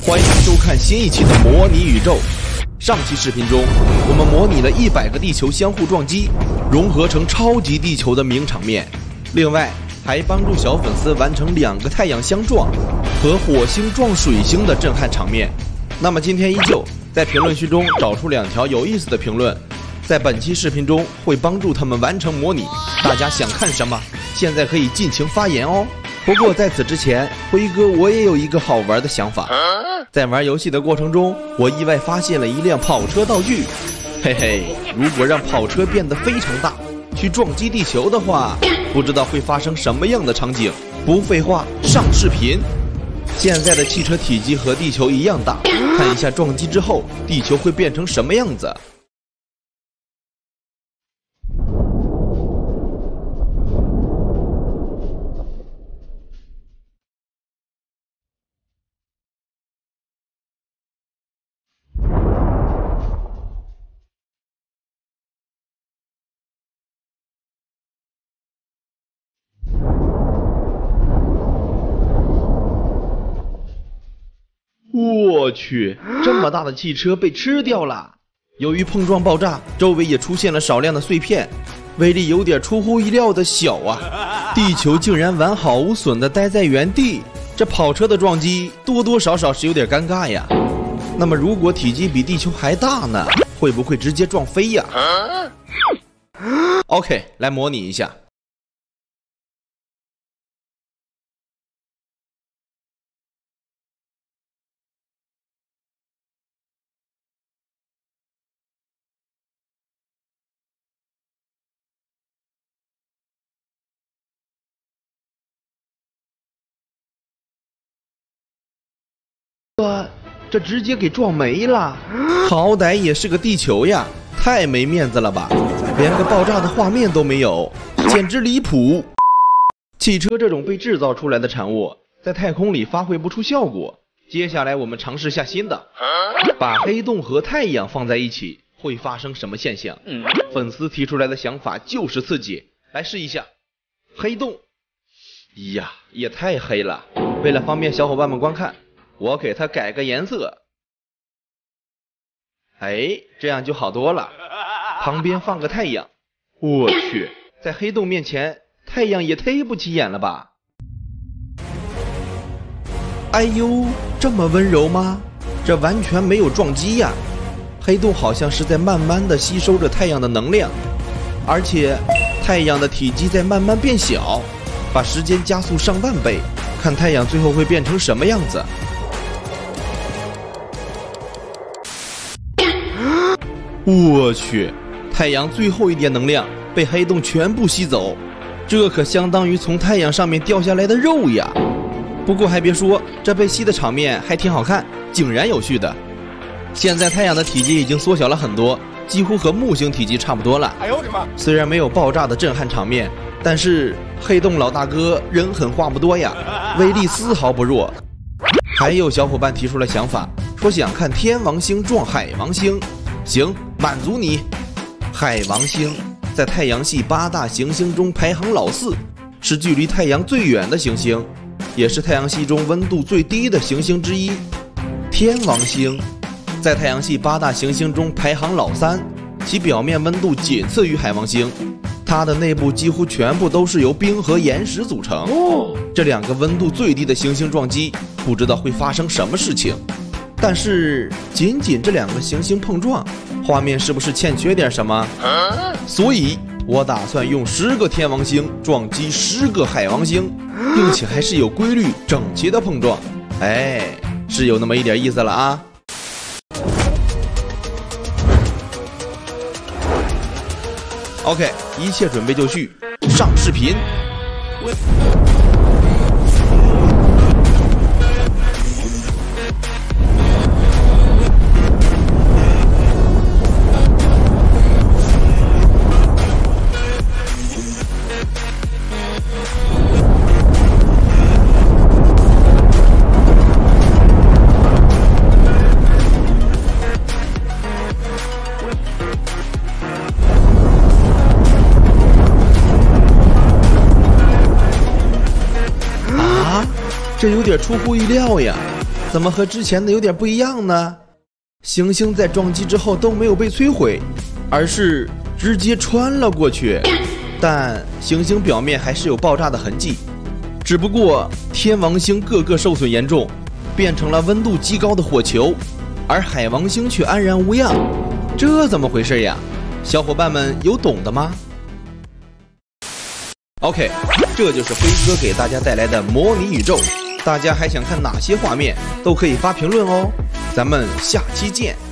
欢迎收看新一期的模拟宇宙。上期视频中，我们模拟了一百个地球相互撞击，融合成超级地球的名场面。另外，还帮助小粉丝完成两个太阳相撞和火星撞水星的震撼场面。那么今天依旧在评论区中找出两条有意思的评论，在本期视频中会帮助他们完成模拟。大家想看什么？现在可以尽情发言哦。不过在此之前，辉哥我也有一个好玩的想法。在玩游戏的过程中，我意外发现了一辆跑车道具。嘿嘿，如果让跑车变得非常大，去撞击地球的话，不知道会发生什么样的场景。不废话，上视频。现在的汽车体积和地球一样大，看一下撞击之后，地球会变成什么样子。我去，这么大的汽车被吃掉了！由于碰撞爆炸，周围也出现了少量的碎片，威力有点出乎意料的小啊！地球竟然完好无损的待在原地，这跑车的撞击多多少少是有点尴尬呀。那么如果体积比地球还大呢？会不会直接撞飞呀？OK，来模拟一下。这直接给撞没了，好歹也是个地球呀，太没面子了吧！连个爆炸的画面都没有，简直离谱！汽车这种被制造出来的产物，在太空里发挥不出效果。接下来我们尝试下新的，把黑洞和太阳放在一起，会发生什么现象？粉丝提出来的想法就是刺激，来试一下。黑洞，呀，也太黑了！为了方便小伙伴们观看。我给它改个颜色，哎，这样就好多了。旁边放个太阳，我去，在黑洞面前，太阳也忒不起眼了吧？哎呦，这么温柔吗？这完全没有撞击呀！黑洞好像是在慢慢的吸收着太阳的能量，而且太阳的体积在慢慢变小，把时间加速上万倍，看太阳最后会变成什么样子。我去，太阳最后一点能量被黑洞全部吸走，这可相当于从太阳上面掉下来的肉呀！不过还别说，这被吸的场面还挺好看，井然有序的。现在太阳的体积已经缩小了很多，几乎和木星体积差不多了。哎呦我的妈！虽然没有爆炸的震撼场面，但是黑洞老大哥人狠话不多呀，威力丝毫不弱。还有小伙伴提出了想法，说想看天王星撞海王星。行，满足你。海王星在太阳系八大行星中排行老四，是距离太阳最远的行星，也是太阳系中温度最低的行星之一。天王星在太阳系八大行星中排行老三，其表面温度仅次于海王星，它的内部几乎全部都是由冰和岩石组成。这两个温度最低的行星撞击，不知道会发生什么事情。但是，仅仅这两个行星碰撞，画面是不是欠缺点什么？所以我打算用十个天王星撞击十个海王星，并且还是有规律、整齐的碰撞。哎，是有那么一点意思了啊！OK，一切准备就绪，上视频。这有点出乎意料呀，怎么和之前的有点不一样呢？行星在撞击之后都没有被摧毁，而是直接穿了过去，但行星表面还是有爆炸的痕迹，只不过天王星个个受损严重，变成了温度极高的火球，而海王星却安然无恙，这怎么回事呀？小伙伴们有懂的吗？OK，这就是辉哥给大家带来的模拟宇宙。大家还想看哪些画面，都可以发评论哦。咱们下期见。